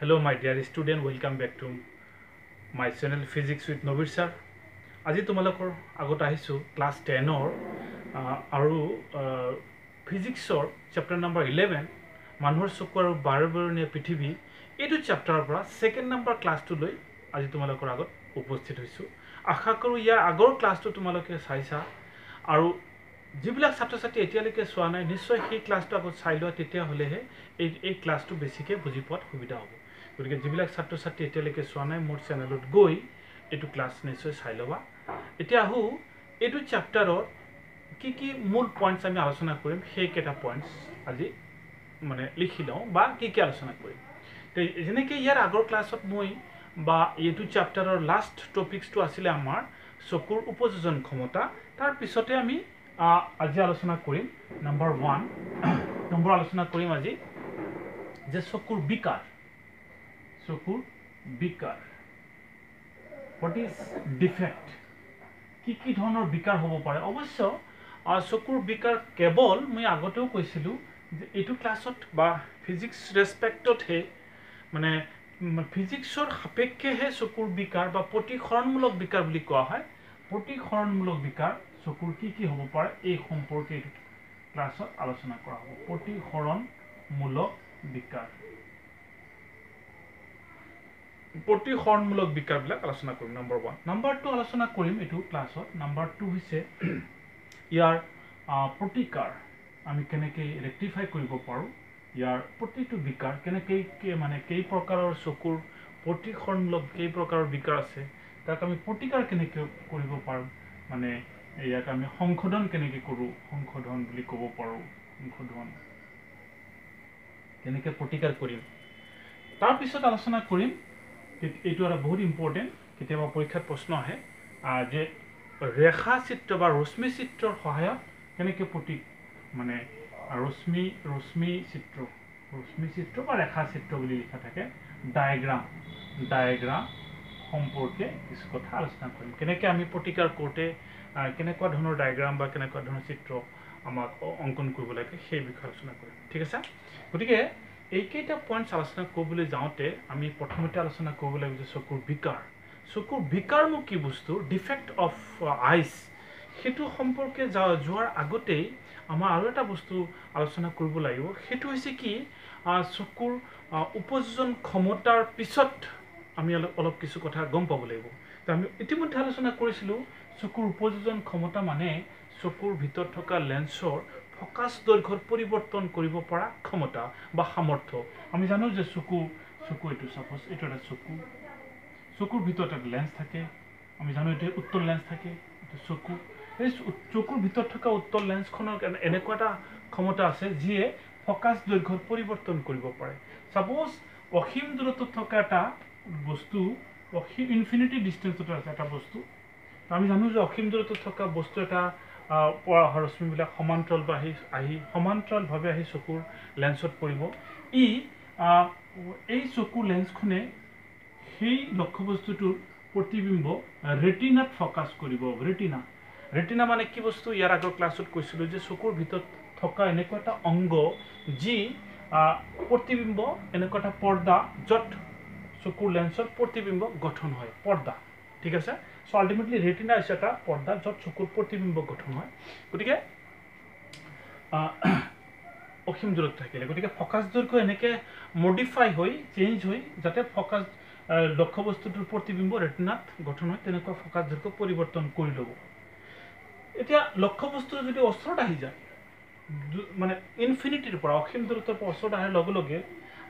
Hello' my dear student welcome back to my channel physics with Nabir sir আজি তোমালোকৰ আগত আহিছোঁ class টেনৰ আৰু ফিজিক্সৰ চেপ্টাৰ নম্বৰ ইলেভেন মানুহৰ চকু আৰু বাৰবৰণীয়া পৃথিৱী এইটো চেপ্টাৰৰ পৰা ছেকেণ্ড নম্বৰ ক্লাছটোলৈ আজি তোমালোকৰ আগত উপস্থিত হৈছোঁ। আশা কৰোঁ ইয়াৰ আগৰ ক্লাছটো তোমালোকে চাইছা আৰু যিবিলাক ছাত্ৰ ছাত্ৰী এতিয়ালৈকে চোৱা নাই নিশ্চয় সেই ক্লাছটো আগত চাই লোৱা তেতিয়াহ'লেহে এই এই ক্লাছটো বেছিকৈ বুজি পোৱাত সুবিধা হ'ব। গতিকে যিবিলাক ছাত্ৰ ছাত্ৰী এতিয়ালৈকে চোৱা নাই মোৰ চেনেলত গৈ এইটো ক্লাছ নিশ্চয় চাই ল'বা। এতিয়া আহোঁ এইটো চেপ্টাৰত কি কি মূল পইণ্টছ আমি আলোচনা কৰিম সেইকেইটা পইণ্টছ আজি মানে লিখি লওঁ বা কি কি আলোচনা কৰিম। যেনেকৈ ইয়াৰ আগৰ ক্লাছত মই বা এইটো চেপ্টাৰৰ লাষ্ট টপিক্সটো আছিলে আমাৰ চকুৰ উপযোজন ক্ষমতা তাৰপিছতে আমি আজি আলোচনা কৰিম নম্বৰ ওৱান নম্বৰ আলোচনা কৰিম আজি যে চকুৰ বিকাৰ। চকুৰ বিকাৰ। হোৱাট ইজ ডিফেক্ট কি কি ধৰণৰ বিকাৰ হ'ব পাৰে? অৱশ্য চকুৰ বিকাৰ কেৱল মই আগতেও কৈছিলোঁ যে এইটো ক্লাছত বা ফিজিক্স ৰেচপেক্টতহে মানে ফিজিক্সৰ সাপেক্ষেহে চকুৰ বিকাৰ বা প্ৰতিসৰণমূলক বিকাৰ বুলি কোৱা হয়। প্ৰতিসৰণমূলক বিকাৰ চকুৰ কি কি হ'ব পাৰে? এই সম্পৰ্কে ক্লাছত আলোচনা কৰা হ'ব। প্ৰতিসৰণমূলক বিকাৰ। প্ৰতিসৰণমূলক বিকাৰবিলাক আলোচনা কৰিম নম্বৰ ওৱান নম্বৰ টু আলোচনা কৰিম এইটো ক্লাছত নম্বৰ টু হৈছে ইয়াৰ প্ৰতিকাৰ। আমি কেনেকৈ ৰেক্টিফাই কৰিব পাৰোঁ ইয়াৰ প্ৰতিটো বিকাৰ কেনেকৈ মানে কেই প্ৰকাৰৰ চকুৰ প্ৰতিসৰণমূলক কেই প্ৰকাৰৰ বিকাৰ আছে তাক আমি প্ৰতিকাৰ কেনেকৈ কৰিব পাৰোঁ মানে ইয়াক আমি সংশোধন কেনেকৈ কৰোঁ সংশোধন বুলি ক'ব পাৰোঁ সংশোধন। কেনেকৈ প্ৰতিকাৰ কৰিম। তাৰপিছত আলোচনা কৰিম এইটো এটা বহুত ইম্পৰ্টেণ্ট কেতিয়াবা পৰীক্ষাত প্ৰশ্ন আহে যে ৰেখা চিত্ৰ বা ৰশ্মি চিত্ৰৰ সহায়ত কেনেকৈ প্ৰতীক মানে ৰশ্মি ৰশ্মি চিত্ৰ ৰশ্মি চিত্ৰ বা ৰেখা চিত্ৰ বুলি লিখা থাকে ডায়েগ্ৰাম ডায়েগ্ৰাম সম্পৰ্কে কিছু কথা আলোচনা কৰিম। কেনেকৈ আমি প্ৰতিকাৰ কৰোঁতে কেনেকুৱা ধৰণৰ ডায়েগ্ৰাম বা কেনেকুৱা ধৰণৰ চিত্ৰ আমাক অংকন কৰিব লাগে সেই বিষয়ে আলোচনা কৰিম। ঠিক আছে? গতিকে এইকেইটা পইণ্টছ আলোচনা কৰিবলৈ যাওঁতে আমি প্ৰথমতে আলোচনা কৰিব লাগিব যে চকুৰ বিকাৰ চকুৰ বিকাৰনো কি বস্তু? ডিফেক্ট অফ আইচ সেইটো সম্পৰ্কে যোৱাৰ আগতেই আমাৰ আৰু এটা বস্তু আলোচনা কৰিব লাগিব। সেইটো হৈছে কি চকুৰ উপযোজন ক্ষমতাৰ পিছত আমি অলপ অলপ কিছু কথা গম পাব লাগিব। তো আমি ইতিমধ্যে আলোচনা কৰিছিলোঁ চকুৰ উপযোজন ক্ষমতা মানে চকুৰ ভিতৰত থকা লেন্সৰ ফকাছ দৈৰ্ঘ্যত পৰিৱৰ্তন কৰিব পৰা ক্ষমতা বা সামৰ্থ্য। আমি জানো যে চকু চকু এইটো চাপ'জ এইটো এটা চকু। চকুৰ ভিতৰত এটা লেন্স থাকে। আমি জানো এইটো উত্তল লেন্স থাকে চকু। সেই চকুৰ ভিতৰত থকা উত্তল লেন্সখনৰ এনেকুৱা এটা ক্ষমতা আছে যিয়ে ফকাছ দৈৰ্ঘ্যত পৰিৱৰ্তন কৰিব পাৰে। চাপ'জ অসীম দূৰত্বত থকা এটা বস্তু অসীম ইনফিনিটি ডিষ্টেঞ্চত আছে এটা বস্তু। আমি জানো যে অসীম দূৰত্বত থকা বস্তু এটা পৰা ৰশ্মিবিলাক সমান্তৰাল আহি আহি সমান্তৰালভাৱে আহি চকুৰ লেন্সত পৰিব। ই এই চকুৰ লেন্সখনে সেই লক্ষ্যবস্তুটোৰ প্ৰতিবিম্ব ৰেটিনাত ফ'কাছ কৰিব। ৰেটিনা ৰেটিনা মানে কি বস্তু? ইয়াৰ আগৰ ক্লাছত কৈছিলোঁ যে চকুৰ ভিতৰত থকা এনেকুৱা এটা অংগ যি প্ৰতিবিম্ব এনেকুৱা এটা পৰ্দা য'ত চকুৰ লেন্সত প্ৰতিবিম্ব গঠন হয়। পৰ্দা। ঠিক আছে? চ' আল্টিমেটলি ৰেটিনা হৈছে এটা পৰ্দা য'ত চকুৰ প্ৰতিবিম্ব গঠন হয় গতিকে অসীম দূৰত থাকিলে গতিকে ফকাছ দৈৰ্ঘ্য এনেকৈ মডিফাই হৈ চেঞ্জ হৈ যাতে ফকাছ লক্ষ্যবস্তুটোৰ প্ৰতিবিম্ব ৰেটিনাত গঠন হয় তেনেকুৱা ফকাছ দৈৰ্ঘ্য পৰিৱৰ্তন কৰি ল'ব এতিয়া লক্ষ্যবস্তুটো যদি ওচৰত আহি যায় মানে ইনফিনিটিৰ পৰা অসীম দূৰত্বৰ পৰা ওচৰত অহাৰ লগে লগে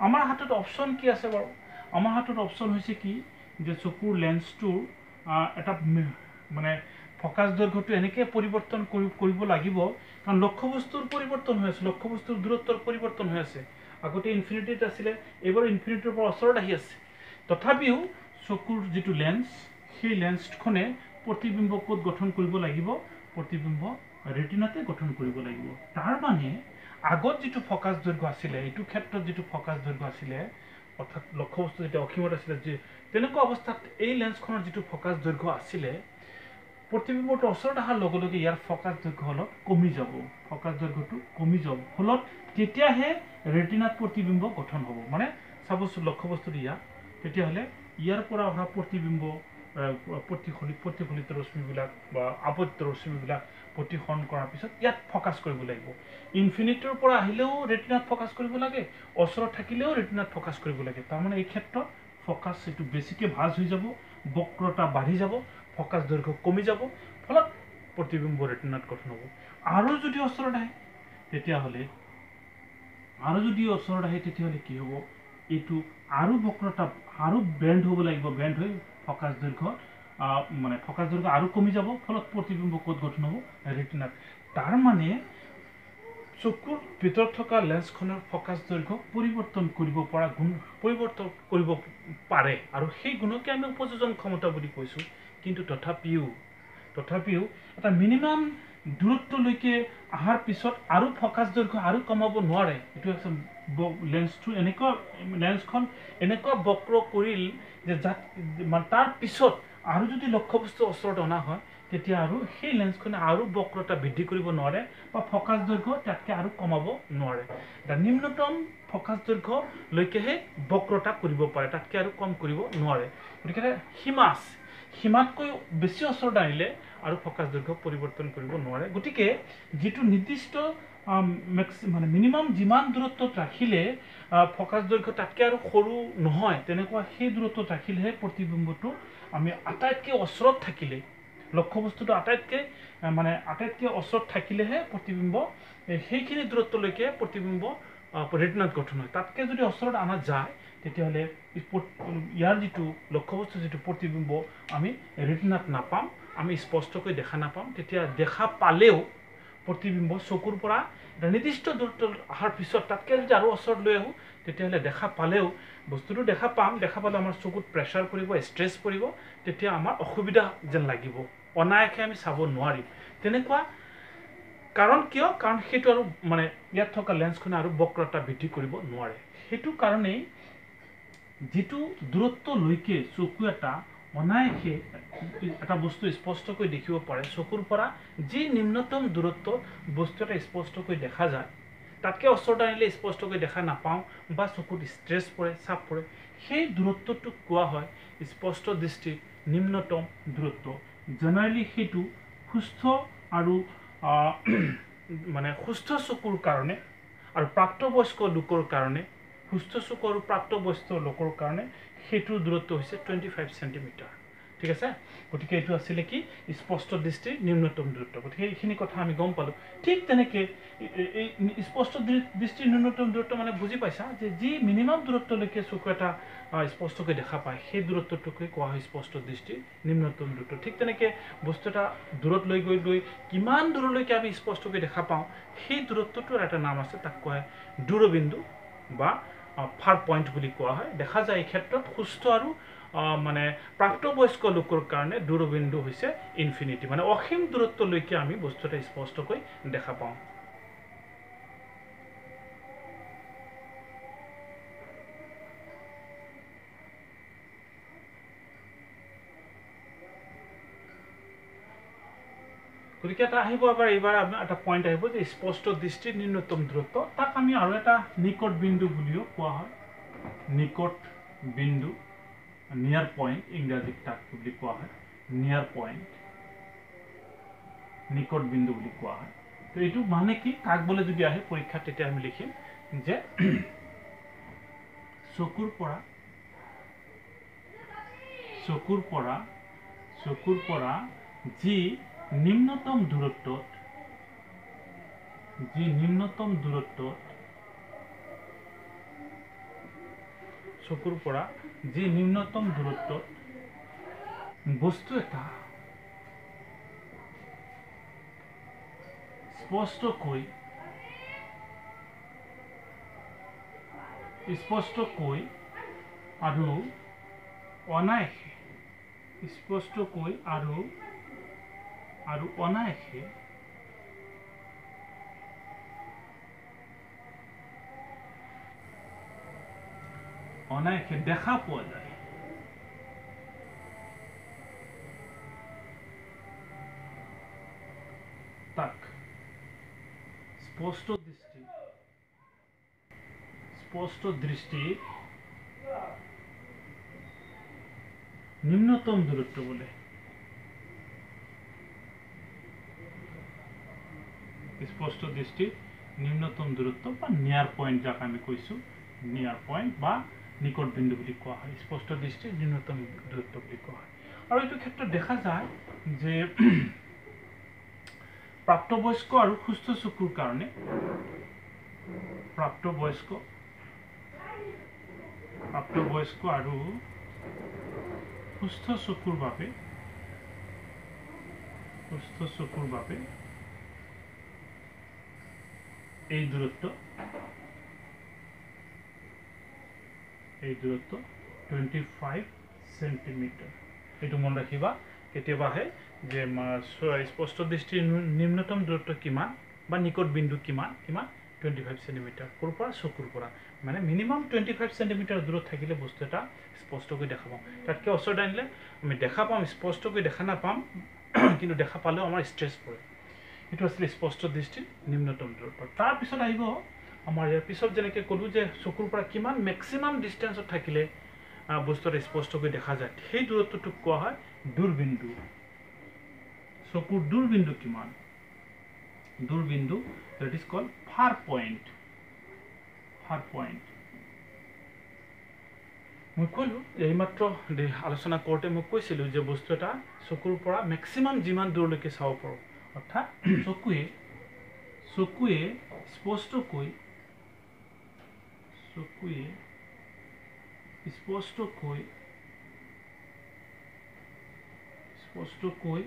আমাৰ হাতত অপশ্যন কি আছে বাৰু আমাৰ হাতত অপশ্যন হৈছে কি যে চকুৰ লেন্সটোৰ এটা মানে ফকাছ দৈৰ্ঘ্যটো এনেকৈ পৰিৱৰ্তন কৰিব লাগিব। কাৰণ লক্ষ্যবস্তুৰ পৰিৱৰ্তন হৈ আছে লক্ষ্যবস্তুৰ দূৰত্বৰ পৰিৱৰ্তন হৈ আছে। আগতে ইনফিনিটিত আছিলে এইবাৰ ইনফিনিটিৰ পৰা ওচৰত আহি আছে। তথাপিও চকুৰ যিটো লেন্স সেই লেন্সখনে প্ৰতিবিম্ব ক'ত গঠন কৰিব লাগিব? প্ৰতিবিম্ব ৰেটিনাতে গঠন কৰিব লাগিব। তাৰ মানে আগত যিটো ফকাছ দৈৰ্ঘ্য আছিলে এইটো ক্ষেত্ৰত যিটো ফকাছ দৈৰ্ঘ্য আছিলে অৰ্থাৎ লক্ষ্যবস্তু যেতিয়া অসীমত আছিলে যে তেনেকুৱা অৱস্থাত এই লেন্সখনৰ যিটো ফকাছ দৈৰ্ঘ্য আছিলে প্ৰতিবিম্বটো ওচৰত অহাৰ লগে লগে ইয়াৰ ফকাছ দৈৰ্ঘ্য অলপ কমি যাব। ফকাছ দৈৰ্ঘ্যটো কমি যাব। ফলত তেতিয়াহে ৰেটিনাত প্ৰতিবিম্ব গঠন হ'ব। মানে চাপ'জ লক্ষ্যবস্তুটো ইয়াত তেতিয়াহ'লে ইয়াৰ পৰা অহা প্ৰতিবিম্ব প্ৰতিফলিত প্ৰতিফলিত ৰশ্মিবিলাক বা আবদ্ধ ৰশ্মিবিলাক প্ৰতিসৰণ কৰাৰ পিছত ইয়াত ফ'কাছ কৰিব লাগিব। ইনফিনিটিৰ পৰা আহিলেও ৰেটিনাত ফ'কাছ কৰিব লাগে ওচৰত থাকিলেও ৰেটিনাত ফ'কাছ কৰিব লাগে। তাৰমানে এই ক্ষেত্ৰত ফ'কাছ এইটো বেছিকৈ ভাজ হৈ যাব বক্ৰতা বাঢ়ি যাব ফ'কাছ দৈৰ্ঘ্য কমি যাব ফলত প্ৰতিবিম্ব ৰেটিনাত গঠন হ'ব। আৰু যদি ওচৰত আহে তেতিয়াহ'লে আৰু যদি ওচৰত আহে তেতিয়াহ'লে কি হ'ব? এইটো আৰু বক্ৰতা আৰু বেণ্ড হ'ব লাগিব বেণ্ড হৈ ফ'কাছ দৈৰ্ঘ্য মানে ফ'কাছ দৈৰ্ঘ্য আৰু কমি যাব ফলত প্ৰতিবিম্ব ক'ত গঠন হ'ব? ৰেটিনাত। তাৰমানে চকুৰ ভিতৰত থকা লেন্সখনৰ ফ'কাছ দৈৰ্ঘ্য পৰিৱৰ্তন কৰিব পৰা গুণ পৰিৱৰ্তন কৰিব পাৰে। আৰু সেই গুণকে আমি উপযোজন ক্ষমতা বুলি কৈছোঁ। কিন্তু তথাপিও তথাপিও এটা মিনিমাম দূৰত্বলৈকে অহাৰ পিছত আৰু ফ'কাছ দৈৰ্ঘ্য আৰু কমাব নোৱাৰে। এইটো লেন্সটো এনেকুৱা লেন্সখন এনেকুৱা বক্ৰ কৰিল যে মানে তাৰ পিছত আৰু যদি লক্ষ্যবস্তু ওচৰত অনা হয় তেতিয়া আৰু সেই লেন্সখনে আৰু বক্ৰতা বৃদ্ধি কৰিব নোৱাৰে বা ফ'কাছ দৈৰ্ঘ্য তাতকৈ আৰু কমাব নোৱাৰে। এটা নিম্নতম ফ'কাছ দৈৰ্ঘ্যলৈকেহে বক্ৰতা কৰিব পাৰে তাতকৈ আৰু কম কৰিব নোৱাৰে। গতিকে সীমা আছে। সীমাতকৈ বেছি ওচৰত আহিলে আৰু ফ'কাছ দৈৰ্ঘ্য পৰিৱৰ্তন কৰিব নোৱাৰে। গতিকে যিটো নিৰ্দিষ্ট মেক্স মানে মিনিমাম যিমান দূৰত্বত ৰাখিলে ফ'কাছ দৈৰ্ঘ্য তাতকৈ আৰু সৰু নহয় তেনেকুৱা সেই দূৰত্বত ৰাখিলেহে প্ৰতিবিম্বটো আমি আটাইতকৈ ওচৰত থাকিলে লক্ষ্যবস্তুটো আটাইতকৈ মানে আটাইতকৈ ওচৰত থাকিলেহে প্ৰতিবিম্ব সেইখিনি দূৰত্বলৈকে প্ৰতিবিম্ব ৰেটিনাত গঠন হয়। তাতকৈ যদি ওচৰত অনা যায় তেতিয়াহ'লে ইয়াৰ যিটো লক্ষ্যবস্তু যিটো প্ৰতিবিম্ব আমি ৰেটিনাত নাপাম আমি স্পষ্টকৈ দেখা নাপাম। তেতিয়া দেখা পালেও প্ৰতিবিম্ব চকুৰ পৰা এটা নিৰ্দিষ্ট দূৰত্ব অহাৰ পিছত তাতকৈ যদি আৰু ওচৰত লৈ আহোঁ তেতিয়াহ'লে দেখা পালেও বস্তুটো দেখা পাম দেখা পালে আমাৰ চকুত প্ৰেছাৰ পৰিব ষ্ট্ৰেছ পৰিব তেতিয়া আমাৰ অসুবিধা যেন লাগিব। অনায়াসে আমি চাব নোৱাৰিম তেনেকুৱা কাৰণ কিয়? কাৰণ সেইটো আৰু মানে ইয়াত থকা লেন্সখনে আৰু বক্ৰতা বৃদ্ধি কৰিব নোৱাৰে। সেইটো কাৰণেই যিটো দূৰত্বলৈকে চকু এটা অনায়াসে এটা বস্তু স্পষ্টকৈ দেখিব পাৰে চকুৰ পৰা যি নিম্নতম দূৰত্ব বস্তু এটা স্পষ্টকৈ দেখা যায় তাতকৈ ওচৰত আনিলে স্পষ্টকৈ দেখা নাপাওঁ বা চকুত ষ্ট্ৰেছ পৰে চাপ পৰে সেই দূৰত্বটোক কোৱা হয় স্পষ্ট দৃষ্টিৰ নিম্নতম দূৰত্ব। জেনেৰেলি সেইটো সুস্থ আৰু মানে সুস্থ চকুৰ কাৰণে আৰু প্ৰাপ্তবয়স্ক লোকৰ কাৰণে সুস্থ চকু আৰু প্ৰাপ্তবয়স্ক লোকৰ কাৰণে সেইটোৰ দূৰত্ব হৈছে টুৱেণ্টি ফাইভ চেণ্টিমিটাৰ ঠিক আছে? গতিকে এইটো আছিলে কি? স্পষ্ট দৃষ্টিৰ নিম্নতম দূৰত্ব। গতিকে এইখিনি কথা আমি গম পালোঁ। ঠিক তেনেকৈ এই স্পষ্ট দৃষ্টিৰ নিম্নতম দূৰত্ব মানে বুজি পাইছা? যে যি মিনিমাম দূৰত্বলৈকে চকু এটা স্পষ্টকৈ দেখা পায় সেই দূৰত্বটোকে কোৱা হয় স্পষ্ট দৃষ্টিৰ নিম্নতম দূৰত্ব। ঠিক তেনেকৈ বস্তু এটা দূৰত লৈ গৈ লৈ কিমান দূৰলৈকে আমি স্পষ্টকৈ দেখা পাওঁ সেই দূৰত্বটোৰ এটা নাম আছে তাক কোৱা হয় দূৰবিন্দু বা ফাৰ পইণ্ট বুলি কোৱা হয়। দেখা যায় এই ক্ষেত্ৰত সুস্থ আৰু মানে প্ৰাপ্তবয়স্ক লোকৰ কাৰণে দূৰবিন্দু হৈছে ইনফিনিটি মানে অসীম দূৰত্বলৈকে আমি বস্তু এটা স্পষ্টকৈ দেখা পাওঁ। গতিকে এটা আহিব এবাৰ এইবাৰ আপোনাৰ এটা পইণ্ট আহিব যে স্পষ্ট দৃষ্টিৰ ন্যূনতম দূৰত্ব। তাক আমি আৰু এটা নিকট বিন্দু বুলিও কোৱা হয়। নিকট বিন্দু। নিয়াৰ পইণ্ট ইংৰাজীত তাক বুলি কোৱা হয়। নিয়াৰ পইণ্ট নিকট বিন্দু বুলি কোৱা হয়। তো এইটো মানে কি? কাক বোলে যদি আহে পৰীক্ষাত, তেতিয়া আমি লিখিম যে চকুৰ পৰা চকুৰ পৰা চকুৰ পৰা যি নিম্নতম দূৰত্বত, যি নিম্নতম দূৰত্বত চকুৰ পৰা যি নিম্নতম দূৰত্বত বস্তু এটা। স্পষ্টকৈ স্পষ্টকৈ আৰু অনায়াসে। স্পষ্টকৈ আৰু আৰু অনায়াসে। অনেকে দেখা পাওয়া যায়। স্পষ্ট দৃষ্টি স্পষ্ট দৃষ্টি, নিম্নতম দূরত্ব বলে। স্পষ্ট দৃষ্টি, নিম্নতম দূরত্ব বা নিয়ার পয়েন্ট যাকে আমি কৈছোঁ নিয়ার পয়েন্ট বা নিকট বিন্দু বুলি কোৱা হয়, স্পষ্ট দৃষ্টিৰ নিম্নতম দূৰত্ব বুলি কোৱা হয়। আৰু এইটো ক্ষেত্ৰত দেখা যায় যে প্ৰাপ্তবয়স্ক আৰু সুস্থ চকুৰ কাৰণে প্ৰাপ্তবয়স্ক প্ৰাপ্তবয়স্ক আৰু সুস্থ চকুৰ বাবে, সুস্থ চকুৰ বাবে এই দূৰত্ব এই দূৰত্ব টুৱেণ্টি ফাইভ চেণ্টিমিটাৰ এইটো মনত ৰাখিবা কেতিয়াবা আহে যে স্পষ্ট দৃষ্টিৰ নিম্নতম দূৰত্ব কিমান বা নিকট বিন্দু কিমান কিমান? টুৱেণ্টি ফাইভ চেণ্টিমিটাৰ ক'ৰ পৰা চকুৰ পৰা। মানে মিনিমাম টুৱেণ্টি ফাইভ চেণ্টিমিটাৰ দূৰত থাকিলে বস্তু এটা স্পষ্টকৈ দেখা পাওঁ তাতকৈ ওচৰত আনিলে আমি দেখা পাম স্পষ্টকৈ দেখা নাপাম কিন্তু দেখা পালেও আমাৰ ষ্ট্ৰেছ পৰে। এইটো আছিলে স্পষ্ট দৃষ্টিৰ নিম্নতম দূৰত্ব। তাৰপিছত আহিব আমাৰ ইয়াৰ পিছত যেনেকৈ ক'লোঁ যে চকুৰ পৰা কিমান মেক্সিমাম ডিষ্টেঞ্চত থাকিলে বস্তু এটা স্পষ্টকৈ দেখা যায়। সেই দূৰত্বটোক কোৱা হয় দূৰবিন্দু। চকুৰ দূৰবিন্দু কিমান? দূৰবিন্দু that is call far point far point মই ক'লোঁ এইমাত্ৰ আলোচনা কৰোঁতে মই কৈছিলোঁ যে বস্তু এটা চকুৰ পৰা মেক্সিমাম যিমান দূৰলৈকে চাব পাৰোঁ। অৰ্থাৎ চকুৱে চকুৱে স্পষ্টকৈ চকুৱে স্পষ্টকৈ স্পষ্টকৈ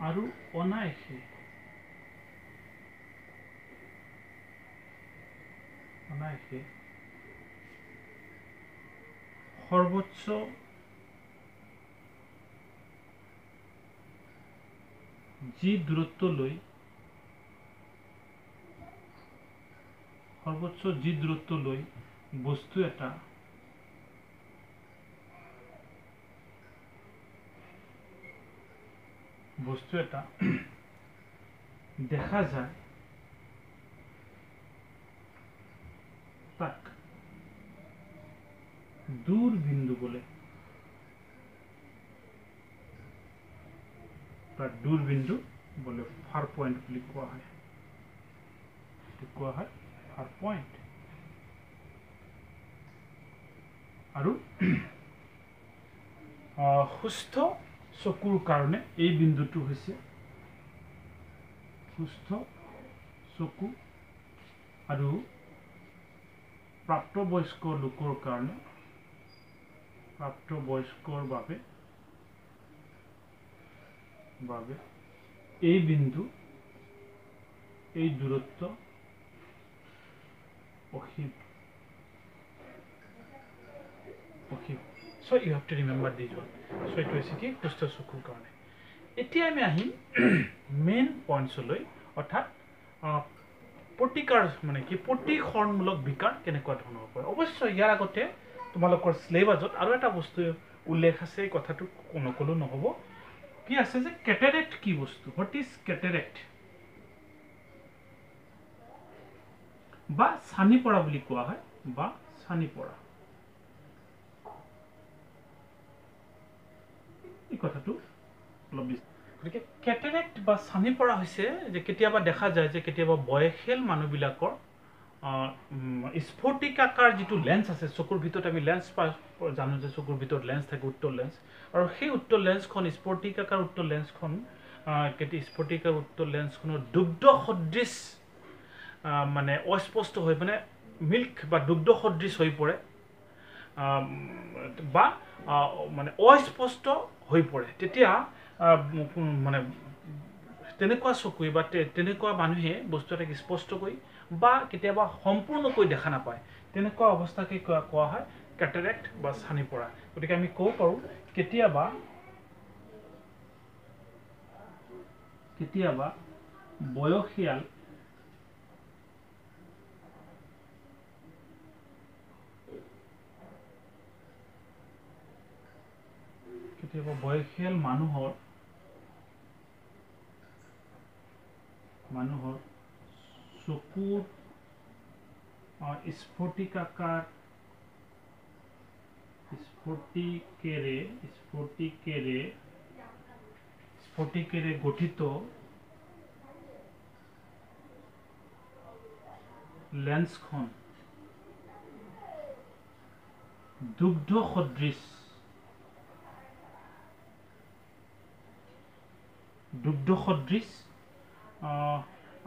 আৰু অনায়াসে। অনায়াসে। সৰ্বোচ্চ যি দূৰত্বলৈ সৰ্বোচ্চ যি দূৰত্বলৈ বস্তু এটা। বস্তু এটা দেখা যায়। তাক দূৰবিন্দু বোলে। তাক দূৰবিন্দু বোলে ফাৰ পইণ্ট বুলি কোৱা হয়। কোৱা হয়? ফাৰ পইণ্ট আৰু সুস্থ চকুৰ কাৰণে এই বিন্দুটো হৈছে সুস্থ চকু আৰু প্ৰাপ্তবয়স্ক লোকৰ কাৰণে, প্ৰাপ্তবয়স্কৰ বাবে বাবে এই বিন্দু, এই দূৰত্ব অসীম অসীম so' you have to remember this one so' এইটো হৈছে কি সুস্থ চকুৰ কাৰণে এতিয়া আমি আহিম মেইন পইণ্টছলৈ অৰ্থাৎ প্ৰতিকাৰ মানে কি প্ৰতিসৰণমূলক বিকাৰ কেনেকুৱা ধৰণৰ হ'ব পাৰে অৱশ্যে ইয়াৰ আগতে তোমালোকৰ চিলেবাছত আৰু এটা বস্তু উল্লেখ আছে এই কথাটো নক'লেও নহ'ব কি আছে যে কেটেৰেক্ট কি বস্তু হোৱাট ইজ কেটেৰেক্ট বা চানি পৰা বুলি কোৱা হয় বা চানি পৰা এই কথাটো অলপ গতিকে কেটেৰেক্ট বা চানি পৰা হৈছে যে কেতিয়াবা দেখা যায় যে কেতিয়াবা বয়সীয়াল মানুহবিলাকৰ স্ফটিকাকাৰ যিটো লেন্স আছে চকুৰ ভিতৰত আমি লেন্স জানো যে চকুৰ ভিতৰত লেন্স থাকে উত্তৰ লেন্স আৰু সেই উত্তৰ লেন্সখন স্ফটিকাকাৰ উত্তৰ লেন্সখন কেতিয়া স্ফটিকাৰ উত্তৰ লেন্সখনৰ দুগ্ধ সদৃশ মানে অস্পষ্ট হৈ মানে মিল্ক বা দুগ্ধ সদৃশ হৈ পৰে। বা মানে অস্পষ্ট হৈ পৰে। তেতিয়া মানে তেনেকুৱা চকুৱে বা তেনেকুৱা মানুহে বস্তু এটাক স্পষ্টকৈ বা কেতিয়াবা সম্পূৰ্ণকৈ দেখা নাপায়। তেনেকুৱা অৱস্থাকে কোৱা কোৱা হয় কেটেৰেক্ট বা চানি পৰা গতিকে আমি ক'ব পাৰোঁ কেতিয়াবা কেতিয়াবা বয়সীয়াল কেতিয়াবা বয়সীয়াল মানুহৰ মানুহৰ চকুৰ স্ফটিকাকাৰ স্ফটিকেৰে স্ফটিকেৰে স্ফটিকেৰে গঠিত লেন্সখন দুগ্ধ সদৃশ দুগ্ধ সদৃশ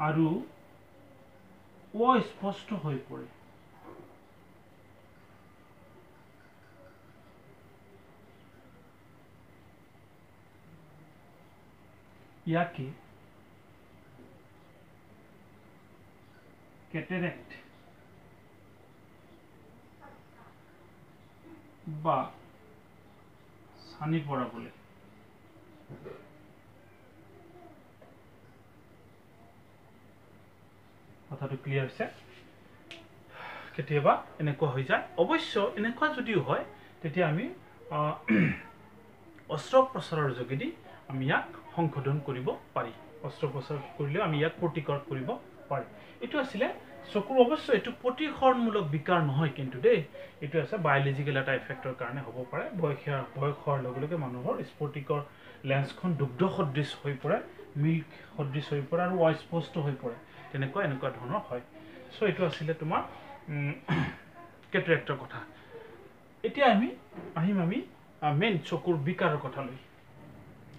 আৰু অস্পষ্ট হৈ পৰে। ইয়াকে কেটেৰেক্ট বা ছানি পৰা বোলে। কথাটো ক্লিয়াৰ হৈছে। কেতিয়াবা এনেকুৱা হৈ যায়। অৱশ্য এনেকুৱা যদিও হয় তেতিয়া আমি অস্ত্ৰোপচাৰৰ যোগেদি আমি ইয়াক সংশোধন কৰিব পাৰি। অস্ত্ৰোপচাৰ কৰিলেও আমি ইয়াক প্ৰতিকাৰ কৰিব পাৰি। এইটো আছিলে চকুৰ অৱশ্য এইটো প্ৰতিসৰণমূলক বিকাৰ নহয় কিন্তু দেই। এইটো আছে বায়'লজিকেল এটা এফেক্টৰ কাৰণে হ'ব পাৰে। বয়স বয়স হোৱাৰ লগে লগে মানুহৰ স্ফটিকৰ লেন্সখন দুগ্ধ সদৃশ হৈ পৰে মিল্ক সদৃশ হৈ পৰে আৰু অস্পষ্ট হৈ পৰে। তেনেকুৱা এনেকুৱা ধৰণৰ হয়। চ' এইটো আছিলে তোমাৰ কেটেৰেক্টৰ কথা। এতিয়া আমি আহিম আমি মেইন চকুৰ বিকাৰৰ কথালৈ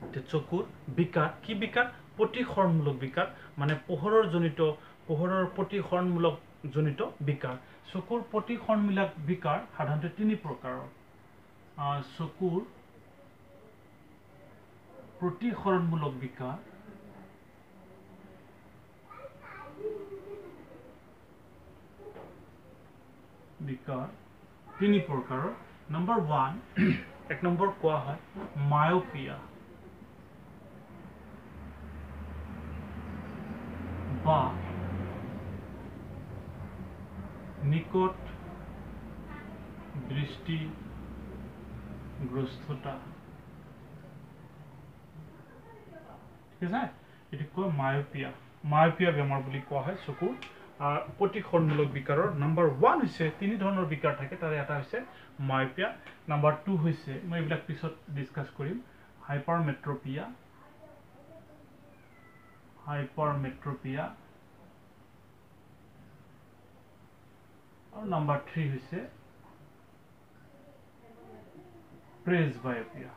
এতিয়া চকুৰ বিকাৰ কি বিকাৰ? প্ৰতিসৰণমূলক বিকাৰ মানে পোহৰৰ জনিত পোহৰৰ প্ৰতিসৰণমূলক জনিত বিকাৰ। চকুৰ প্ৰতিসৰণমূলক বিকাৰ সাধাৰণতে তিনি প্ৰকাৰৰ। চকুৰ প্ৰতিসৰণমূলক বিকাৰ বিকাৰ তিনি প্ৰকাৰৰ। নম্বৰ ওৱান এক নম্বৰ কোৱা হয় মায়পিয়া। বা নিকট দৃষ্টিগ্ৰস্ততা। ঠিক আছে? এইটো কয়? মায়পিয়া। মায়পিয়া বেমাৰ বুলি কোৱা হয় চকুৰ প্ৰতিসৰণমূলক বিকাৰৰ। নাম্বাৰ ওৱান হৈছে, তিনি ধৰণৰ বিকাৰ থাকে, তাৰে এটা হৈছে মায়পিয়া নাম্বাৰ টু হৈছে, মই এইবিলাক পিছত ডিছকাছ কৰিম। হাইপাৰ মেট্ৰপিয়া হাইপাৰ মেট্ৰপিয়া আৰু নাম্বাৰ থ্ৰী হৈছে প্ৰেছ বায়'পিয়া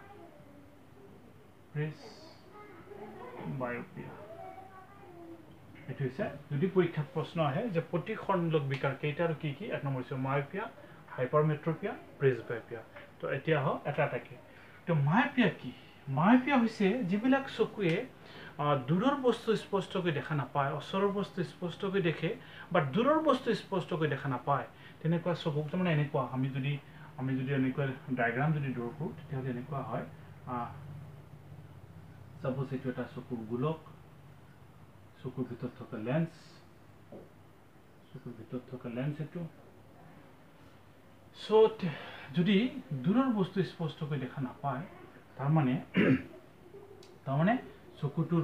প্ৰেছ বায়'পিয়া এইটো হৈছে যদি পৰীক্ষাত প্ৰশ্ন আহে যে প্ৰতিসৰণমূলক বিকাৰ কেইটা আৰু কি কি এক নম্বৰ হৈছে মায়পিয়া হাইপাৰমেট্ৰপিয়া প্ৰেছ বায়'পিয়া তো এতিয়া আহক এটা এটাকে। তো মায়পিয়া কি? মায়পিয়া হৈছে যিবিলাক চকুৱে দূৰৰ বস্তু স্পষ্টকৈ দেখা নাপায় ওচৰৰ বস্তু স্পষ্টকৈ দেখে বা দূৰৰ বস্তু স্পষ্টকৈ দেখা নাপায়। তেনেকুৱা চকুক তাৰমানে এনেকুৱা আমি যদি আমি যদি এনেকুৱা ডায়েগ্ৰাম যদি দূৰ কৰোঁ তেতিয়াহ'লে এনেকুৱা হয়। চাপ'জ এইটো এটা চকুৰ গোলক চকুৰ ভিতৰত থকা লেন্স চকুৰ ভিতৰত থকা লেন্স এইটো চ' যদি দূৰৰ বস্তু স্পষ্টকৈ দেখা নাপায় তাৰমানে তাৰমানে চকুটোৰ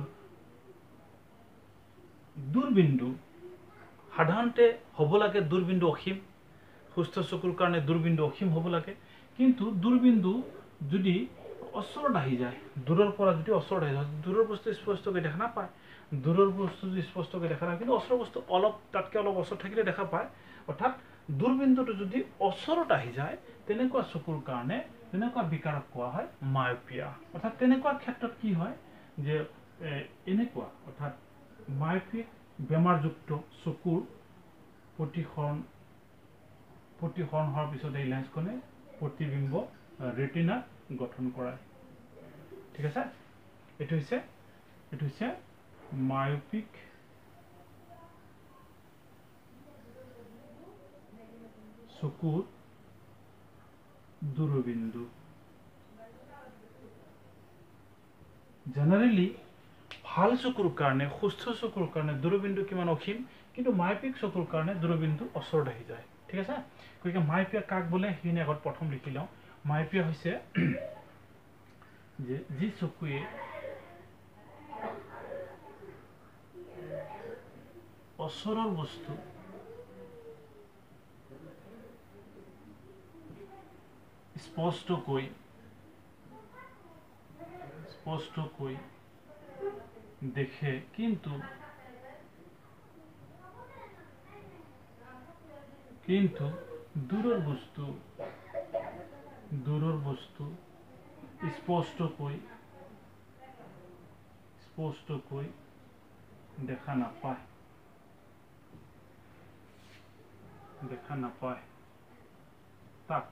দূৰবিন্দু সাধাৰণতে হ'ব লাগে দূৰবিন্দু অসীম, সুস্থ চকুৰ কাৰণে দূৰবিন্দু অসীম হ'ব লাগে। কিন্তু দূৰবিন্দু যদি ওচৰত আহি যায়। দূৰৰ পৰা যদি ওচৰত আহি যায় দূৰৰ বস্তু স্পষ্টকৈ দেখা নাপায়। দূৰৰ বস্তু যদি স্পষ্টকৈ দেখা নাপায় কিন্তু ওচৰৰ বস্তু অলপ তাতকৈ অলপ ওচৰত থাকিলে দেখা পায়। অৰ্থাৎ দূৰবিন্দুটো যদি ওচৰত আহি যায় তেনেকুৱা চকুৰ কাৰণে তেনেকুৱা বিকাৰক কোৱা হয় মায়পিয়া। অৰ্থাৎ তেনেকুৱা ক্ষেত্ৰত কি হয় যে এনেকুৱা অৰ্থাৎ মায়পিক বেমাৰযুক্ত চকুৰ প্ৰতিসৰণ প্ৰতিসৰণ হোৱাৰ পিছত এই লেন্সখনে প্ৰতিবিম্ব ৰেটিনা গঠন কৰায়। ঠিক আছে? এইটো হৈছে এইটো হৈছে মায়পিক চকুৰ দূৰবিন্দু। জেনেৰেলি ভাল চকুৰ কাৰণে সুস্থ চকুৰ কাৰণে দূৰবিন্দু কিমান অসীম কিন্তু মাইপিক চকুৰ কাৰণে দূৰবিন্দু ওচৰত আহি যায়। ঠিক আছে? গতিকে মাইপিয়া কাক বোলে? সেইখিনি আগত প্ৰথম লিখি লওঁ। মাইপিয়া হৈছে যে যি চকুৱে ওচৰৰ বস্তু স্পষ্টকৈ স্পষ্টকৈ দেখে কিন্তু কিন্তু দূৰৰ বস্তু দূৰৰ বস্তু স্পষ্টকৈ স্পষ্টকৈ দেখা নাপায় দেখা নাপায় তাক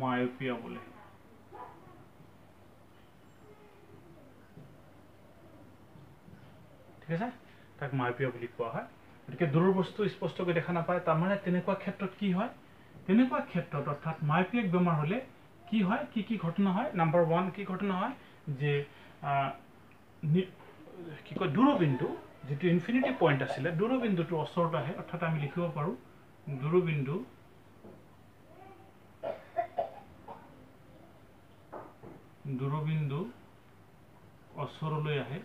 মায়পিয়া বোলে ঠিক আছে তাক মায়পিয়া বুলি কোৱা হয় গতিকে দূৰৰ বস্তু স্পষ্টকৈ দেখা নাপায় তাৰমানে তেনেকুৱা ক্ষেত্ৰত কি হয় তেনেকুৱা ক্ষেত্ৰত অৰ্থাৎ মাইপিয়েক বেমাৰ হ'লে কি হয় কি কি ঘটনা হয়? নাম্বাৰ ওৱান কি ঘটনা হয়? যে কি কয় দূৰবিন্দু যিটো ইনফিনিটি পইণ্ট আছিলে দূৰবিন্দুটো ওচৰত আহে অৰ্থাৎ আমি লিখিব পাৰোঁ দূৰবিন্দু দূৰবিন্দু ওচৰলৈ আহে।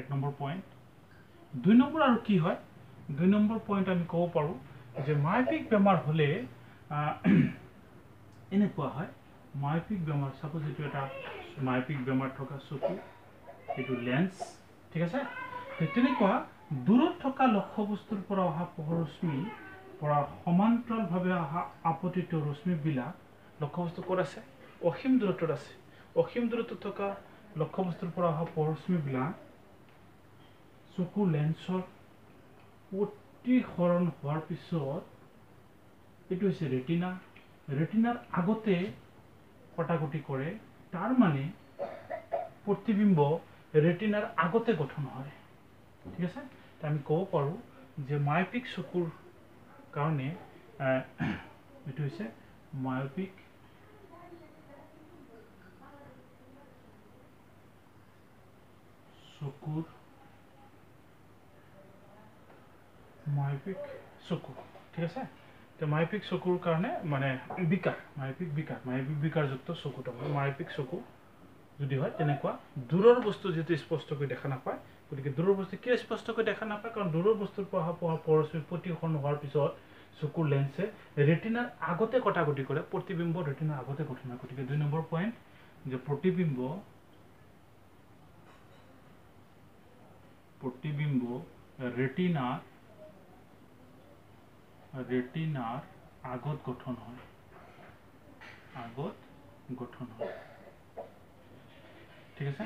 এক নম্বৰ পইণ্ট দুই নম্বৰ আৰু কি হয়? দুই নম্বৰ পইণ্ট আমি ক'ব পাৰোঁ যে মাইপিক বেমাৰ হ'লে এনেকুৱা হয় মাইপিক বেমাৰ চাপ'জ এইটো এটা মাইপিক বেমাৰ থকা চকু এইটো লেন্স ঠিক আছে? তেনেকুৱা দূৰত থকা লক্ষ্য বস্তুৰ পৰা অহা পোহৰ ৰশ্মি পৰা সমান্তৰালভাৱে অহা আপতিত ৰশ্মিবিলাক লক্ষ্য বস্তু ক'ত আছে? অসীম দূৰত্বত আছে। অসীম দূৰত্বত থকা লক্ষ্য বস্তুৰ পৰা অহা পোহৰ ৰশ্মিবিলাক চকুৰ লেন্সৰ প্ৰতিসৰণ হোৱাৰ পিছত এইটো হৈছে ৰেটিনা ৰেটিনাৰ আগতে কটাকটি কৰে তাৰ মানে প্ৰতিবিম্ব ৰেটিনাৰ আগতে গঠন হয়। ঠিক আছে? ত আমি ক'ব পাৰোঁ যে মায়পিক চকুৰ কাৰণে এইটো হৈছে মায়পিক চকুৰ মাইপিক চকু ঠিক আছে? তো মাইপিক চকুৰ কাৰণে মানে বিকাৰ মাইপিক বিকাৰ মাইপিক বিকাৰযুক্ত চকু তাৰমানে মাইপিক চকু যদি হয় তেনেকুৱা দূৰৰ বস্তু যিটো স্পষ্টকৈ দেখা নাপায় গতিকে দূৰৰ বস্তু কিয় স্পষ্টকৈ দেখা নাপায়? কাৰণ দূৰৰ বস্তুৰ পৰা পোহৰ পৰশ্মি প্ৰতিসৰণ হোৱাৰ পিছত চকুৰ লেন্সে ৰেটিনাৰ আগতে কটাকটি কৰে প্ৰতিবিম্ব ৰেটিনাৰ আগতে হয়। গতিকে দুই নম্বৰ পইণ্ট যে প্ৰতিবিম্ব প্ৰতিবিম্ব ৰেটিনাৰ ৰেটিনাৰ আগত গঠন হয় আগত গঠন হয় ঠিক আছে?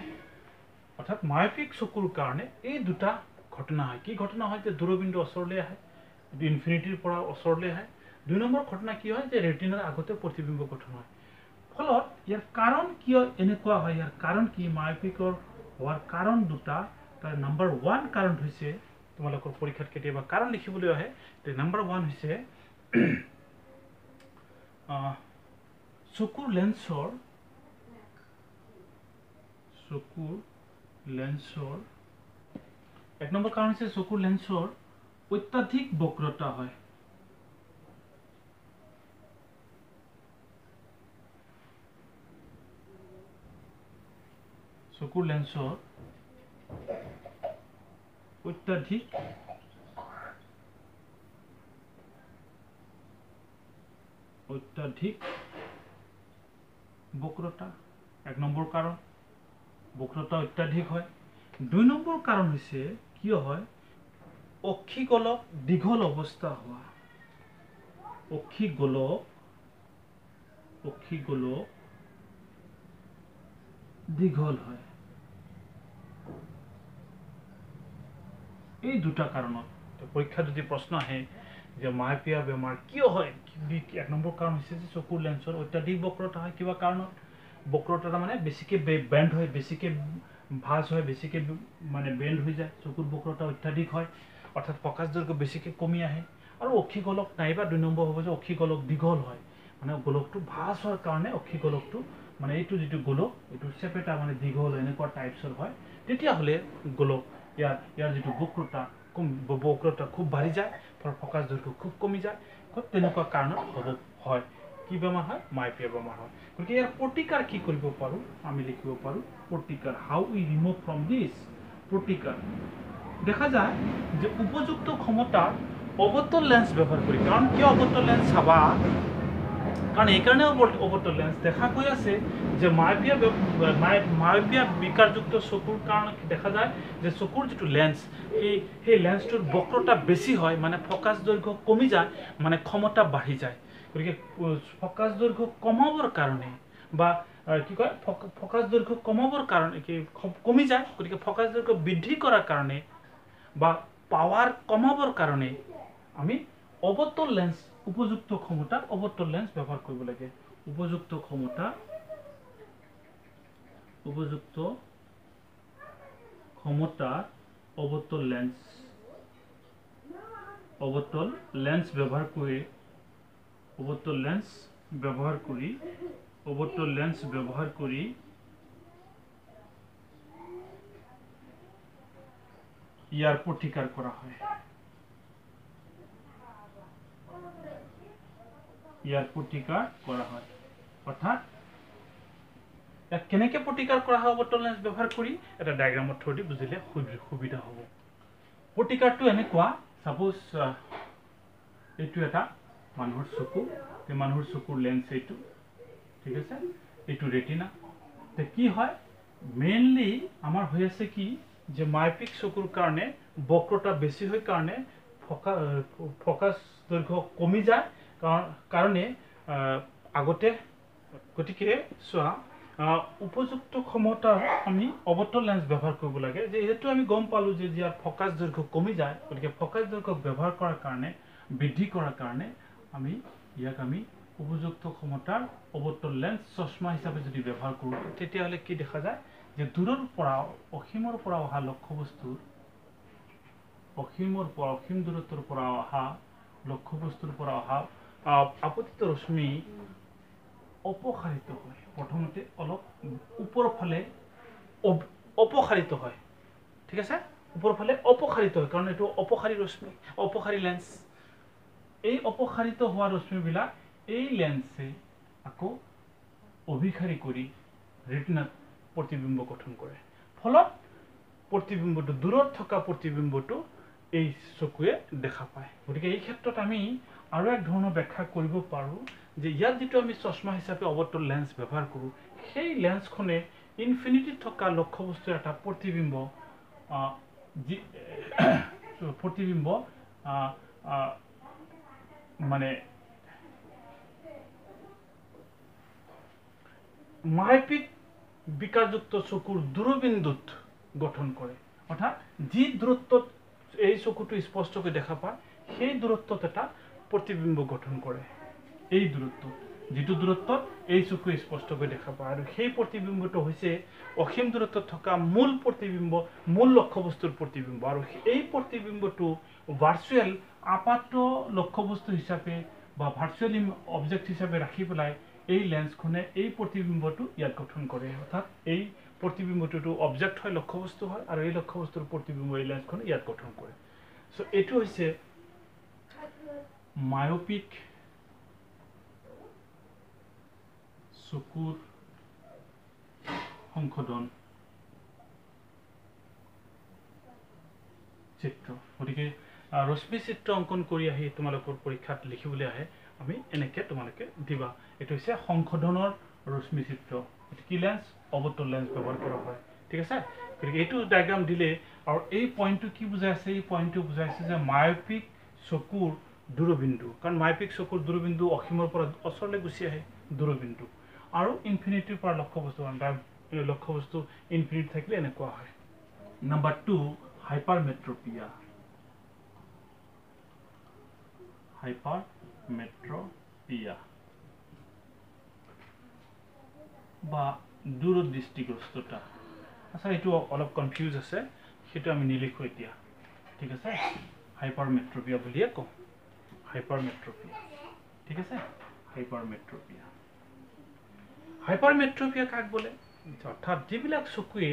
অৰ্থাৎ মায়পিক চকুৰ কাৰণে এই দুটা ঘটনা হয়। কি ঘটনা হয় যে দূৰবিন্দু ওচৰলৈ আহে ইনফিনিটিৰ পৰা ওচৰলৈ আহে। দুই নম্বৰ ঘটনা কি হয় যে ৰেটিনাৰ আগতে প্ৰতিবিম্ব গঠন হয়। ফলত ইয়াৰ কাৰণ কিয় এনেকুৱা হয়? ইয়াৰ কাৰণ কি? মায়পিকৰ হোৱাৰ কাৰণ দুটা তাৰ নাম্বাৰ ওৱান কাৰণ হৈছে তোমালোকৰ পৰীক্ষাত কেতিয়াবা কাৰণ লিখিবলৈ আহে নাম্বাৰ ওৱান হৈছে চকুৰ লেন্সৰ চকুৰ লেন্সৰ এক নম্বৰ কাৰণ হৈছে চকুৰ লেন্সৰ অত্যাধিক বক্ৰতা হয়। চকুৰ লেন্সৰ অত্যাধিক অত্যাধিক বক্ৰতা এক নম্বৰ কাৰণ। বক্ৰতা অত্যাধিক হয়। দুই নম্বৰ কাৰণ হৈছে কিয় হয়? অক্ষিগোলক দীঘল অৱস্থা হোৱা। অক্ষিগোলক অক্ষিগোলক দীঘল হয়। এই দুটা কাৰণত। পৰীক্ষাত যদি প্ৰশ্ন আহে যে মাইপিয়া বেমাৰ কিয় হয় এক নম্বৰ কাৰণ হৈছে যে চকুৰ লেন্সৰ অত্যাধিক বক্ৰতা হয় কিবা কাৰণত? বক্ৰতা মানে বেছিকৈ বেণ্ড হয় বেছিকৈ ভাজ হয় বেছিকৈ মানে বেণ্ড হৈ যায় চকুৰ বক্ৰতা অত্যাধিক হয় অৰ্থাৎ প্ৰকাশ দৈৰ্ঘ্য বেছিকৈ কমি আহে। আৰু অক্ষিগোলক নাইবা দুই নম্বৰ হ'ব যে অক্ষিগোলক দীঘল হয় মানে গোলকটো ভাজ হোৱাৰ কাৰণে অক্ষিগোলকটো মানে এইটো যিটো গোলক এইটো চেপেটা মানে দীঘল এনেকুৱা টাইপছৰ হয়। তেতিয়াহ'লে গোলক ইয়াৰ ইয়াৰ যিটো বক্ৰতা কম ব- বক্ৰতা খুব বাঢ়ি যায় ফলত প্ৰকাশ দৈৰ্ঘ্য খুব কমি যায় তেনেকুৱা কাৰণত হ'ব হয় কি বেমাৰ হয় মাইপিয়া বেমাৰ হয় গতিকে ইয়াৰ প্ৰতিকাৰ কি কৰিব পাৰোঁ আমি লিখিব পাৰোঁ প্ৰতিকাৰ হাউ উই ৰিমুভ ফ্ৰম দিছ প্ৰতিকাৰ দেখা যায় যে উপযুক্ত ক্ষমতাৰ অৱতল লেন্স ব্যৱহাৰ কৰি কাৰণ কিয় অৱতল লেন্স চাবা কাৰণ এইকাৰণে অৱতল লেন্স দেখা গৈ আছে যে মায়পীয়া মায়পীয়া বিকাৰযুক্ত চকুৰ কাৰণে দেখা যায়? যে চকুৰ যিটো লেন্স সেই সেই লেন্সটোৰ বক্ৰতা বেছি হয় মানে ফকাছ দৈৰ্ঘ্য কমি যায় মানে ক্ষমতা বাঢ়ি যায়। গতিকে ফকাছ দৈৰ্ঘ্য কমাবৰ কাৰণে বা কি কয় ফকাছ দৈৰ্ঘ্য কমাবৰ কাৰণে কি কমি যায়, গতিকে ফকাছ দৈৰ্ঘ্য বৃদ্ধি কৰাৰ কাৰণে বা পাৱাৰ কমাবৰ কাৰণে আমি অৱতল লেন্স উপযুক্ত ক্ষমতা অৱতল লেন্স ব্যৱহাৰ কৰিব লাগে। উপযুক্ত ক্ষমতা উপযুক্ত ক্ষমতা অৱতল লেন্স অৱতল লেন্স ব্যৱহাৰ কৰি অৱতল লেন্স ব্যৱহাৰ কৰি অৱতল লেন্স ব্যৱহাৰ কৰি ইয়াৰ প্ৰতিকাৰ কৰা হয়। ইয়াৰ প্ৰতিকাৰ কৰা হয়। অৰ্থাৎ ইয়াক কেনেকৈ প্ৰতিকাৰ কৰা হয় অৱতল লেন্স ব্যৱহাৰ কৰি এটা ডায়েগ্ৰামৰ থ্ৰুদি বুজিলে সুবিধা হ'ব। প্ৰতিকাৰটো এনেকুৱা চাপ'জ এইটো এটা মানুহৰ চকু এই মানুহৰ চকুৰ লেন্স এইটো ঠিক আছে? এইটো ৰেটিনা কি হয় মেইনলি আমাৰ হৈ আছে কি যে মাইপিক চকুৰ কাৰণে বক্ৰতা বেছি হৈ কাৰণে ফকা ফকাছ দৈৰ্ঘ্য কমি যায় কাৰণ আগতে গতিকে চোৱা উপযুক্ত ক্ষমতাৰ আমি অৱতল লেন্স ব্যৱহাৰ কৰিব লাগে যিহেতু আমি গম পালোঁ যে ইয়াৰ ফকাছ দৈৰ্ঘ্য কমি যায় গতিকে ফকাছ দৈৰ্ঘ্য ব্যৱহাৰ কৰাৰ কাৰণে বৃদ্ধি কৰাৰ কাৰণে আমি ইয়াক আমি উপযুক্ত ক্ষমতাৰ অৱতল লেন্স চশমা হিচাপে যদি ব্যৱহাৰ কৰোঁ তেতিয়াহ'লে কি দেখা যায় যে দূৰৰ পৰা অসীমৰ পৰা অহা লক্ষ্যবস্তুৰ অসীমৰ পৰা অসীম দূৰত্বৰ পৰা অহা লক্ষ্যবস্তুৰ পৰা অহা আপতিত ৰশ্মি অপসাৰিত হয়। প্ৰথমতে অলপ ওপৰৰ ফালে অপসাৰিত হয়। ঠিক আছে? ওপৰৰ ফালে অপসাৰিত হয় কাৰণ এইটো অপসাৰী ৰশ্মি অপসাৰী লেন্স এই অপসাৰিত হোৱা ৰশ্মিবিলাক এই লেন্সে আকৌ অভিসাৰী কৰি ৰেটিনাত প্ৰতিবিম্ব গঠন কৰে। ফলত প্ৰতিবিম্বটো দূৰত থকা প্ৰতিবিম্বটো এই চকুৱে দেখা পায়। গতিকে এই ক্ষেত্ৰত আমি আৰু এক ধৰণৰ ব্যাখ্যা কৰিব পাৰোঁ যে ইয়াত যিটো আমি চশমা হিচাপে অৱতল লেন্স ব্যৱহাৰ কৰোঁ, সেই লেন্সখনে ইনফিনিটিত থকা লক্ষ্যবস্তুৰ এটা প্ৰতিবিম্ব যি প্ৰতিবিম্ব মানে মাইপিক বিকাৰযুক্ত চকুৰ দূৰবিন্দুত গঠন কৰে। অৰ্থাৎ যি দূৰত্বত এই চকুটো স্পষ্টকৈ দেখা পায়, সেই দূৰত্বত এটা প্ৰতিবিম্ব গঠন কৰে। এই দূৰত্বত যিটো দূৰত্বত এই চকুৱে স্পষ্টকৈ দেখা পায় আৰু সেই প্ৰতিবিম্বটো হৈছে অসীম দূৰত্বত থকা মূল প্ৰতিবিম্ব মূল লক্ষ্যবস্তুৰ প্ৰতিবিম্ব। আৰু এই প্ৰতিবিম্বটো ভাৰ্চুৱেল আপাত লক্ষ্যবস্তু হিচাপে বা ভাৰ্চুৱেল অবজেক্ট হিচাপে ৰাখি পেলাই এই লেন্সখনে এই প্ৰতিবিম্বটো ইয়াত গঠন কৰে। অৰ্থাৎ এই প্ৰতিবিম্বটোতো অবজেক্ট হয় লক্ষ্যবস্তু হয় আৰু এই লক্ষ্যবস্তুৰ প্ৰতিবিম্ব এই লেন্সখনে ইয়াত গঠন কৰে। চ' এইটো হৈছে মায়পিক চকুৰ সংশোধন চিত্ৰ। গতিকে ৰশ্মি চিত্ৰ অংকন কৰি আহি তোমালোকৰ পৰীক্ষাত লিখিবলৈ আহে। আমি এনেকৈ তোমালোকে দিবা। এইটো হৈছে সংশোধনৰ ৰশ্মি চিত্ৰ। কি লেন্স অৱতল লেন্স ব্যৱহাৰ কৰা হয়। ঠিক আছে? গতিকে এইটো ডায়েগ্ৰাম দিলে আৰু এই পইণ্টটো কি বুজাই আছে? এই পইণ্টটো বুজাই আছে যে মায়পিক চকুৰ দূৰবিন্দু। কাৰণ মায়পিক চকুৰ দূৰবিন্দু অসীমৰ পৰা ওচৰলৈ গুচি আহে দূৰবিন্দু। আৰু ইনফিনিটিৰ পৰা লক্ষ্যবস্তু লক্ষ্যবস্তু ইনফিনিটি থাকিলে এনেকুৱা হয়। Number two hypermetropia hypermetropia বা দূৰদৃষ্টিগ্ৰস্ততা। আচ্ছা এইটো অলপ কনফিউজ আছে সেইটো আমি নিলিখোঁ এতিয়া। ঠিক আছে? হাইপাৰ মেট্ৰপিয়া বুলিয়ে কওঁ। হাইপাৰ মেট্ৰপিয়া ঠিক আছে? হাইপাৰ মেট্ৰপিয়া হাইপাৰ মেট্ৰপিয়া কাক বোলে? অৰ্থাৎ যিবিলাক চকুৱে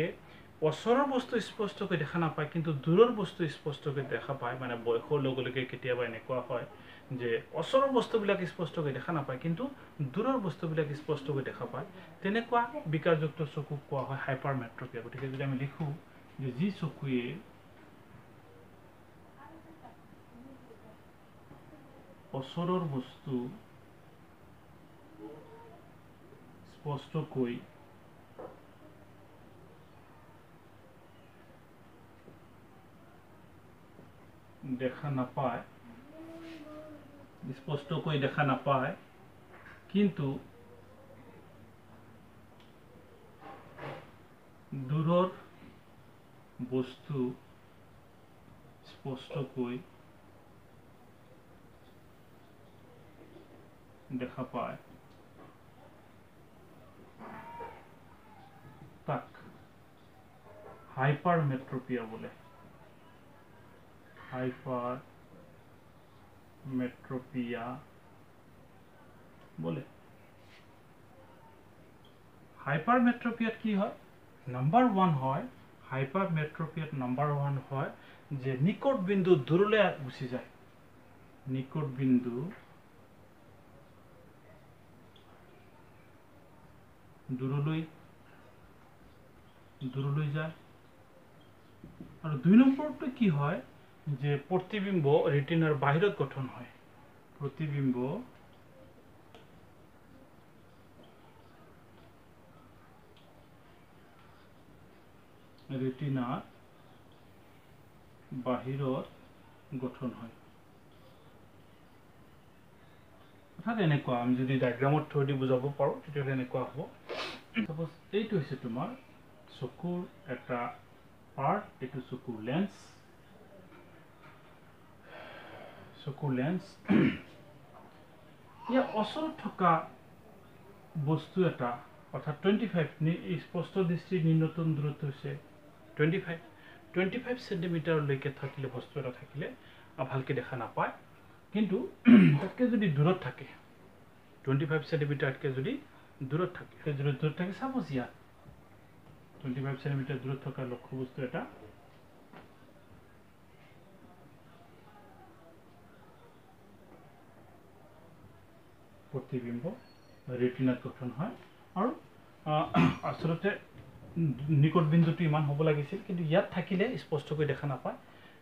ওচৰৰ বস্তু স্পষ্টকৈ দেখা নাপায় কিন্তু দূৰৰ বস্তু স্পষ্টকৈ দেখা পায় মানে বয়সৰ লগে লগে কেতিয়াবা এনেকুৱা হয় যে ওচৰৰ বস্তুবিলাক স্পষ্টকৈ দেখা নাপায় কিন্তু দূৰৰ বস্তুবিলাক স্পষ্টকৈ দেখা পায় তেনেকুৱা বিকাৰযুক্ত চকুক কোৱা হয় হাইপাৰ মেট্ৰপিয়া গতিকে যদি আমি লিখোঁ যে যি চকুৱে ওচৰৰ বস্তু স্পষ্টকৈ দেখা নাপায় স্পষ্টকৈ দেখা নাপায় কিন্তু দূৰৰ বস্তু স্পষ্টকৈ দেখা পায় তাক হাইপাৰ মেট্ৰপিয়া বোলে হাইপাৰ মেট্ৰপিয়া বোলে হাইপাৰ মেট্ৰপিয়াত কি হয়? নাম্বাৰ ওৱান হয়. হাইপাৰ মেট্ৰপিয়াত নাম্বাৰ ওৱান হয় যে নিকট বিন্দু দূৰলৈ গুচি যায়। নিকট বিন্দু দূৰলৈ দূৰলৈ যায়। আৰু দুই নম্বৰটো কি হয়, যে প্ৰতিবিম্ব ৰেটিনাৰ বাহিৰত গঠন হয়। প্ৰতিবিম্ব ৰেটিনাৰ বাহিৰত গঠন হয়। অৰ্থাৎ এনেকুৱা আমি যদি ডায়েগ্ৰামত থৈ দি বুজাব পাৰোঁ তেতিয়াহ'লে এনেকুৱা হ'ব। চাপ'জ এইটো হৈছে তোমাৰ চকুৰ এটা পাৰ্ট এইটো চকুৰ লেন্স চকুৰ লেন্স ইয়াৰ ওচৰত থকা বস্তু এটা অৰ্থাৎ টুৱেণ্টি ফাইভ স্পষ্ট দৃষ্টিৰ ন্যূনতম দূৰত্ব হৈছে টুৱেণ্টি ফাইভ টুৱেণ্টি ফাইভ চেণ্টিমিটাৰলৈকে থাকিলে বস্তু এটা থাকিলে ভালকৈ দেখা নাপায়। কিন্তু তাতকৈ যদি দূৰত থাকে টুৱেণ্টি ফাইভ চেণ্টিমিটাৰতকৈ যদি দূৰত থাকে যদি দূৰত থাকে চাপ'জ ইয়াত টুৱেণ্টি ফাইভ চেণ্টিমিটাৰ দূৰত থকা লক্ষ্য বস্তু এটা প্ৰতিবিম্ব ৰেটিনাত গঠন হয় আৰু আচলতে নিকট বিন্দুটো ইমান হ'ব লাগিছিল কিন্তু ইয়াত থাকিলে স্পষ্টকৈ দেখা নাপায়।